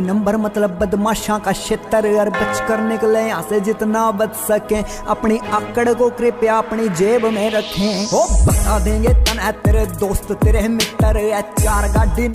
Number मतलब बदमाशा का क्षेत्र और बच कर निकले यहाँ से जितना बच सके। अपनी आकड़ को कृपया अपनी जेब में रखें। ओ बता देंगे तन तेरे दोस्त, तेरे मित्र चार गाड़ी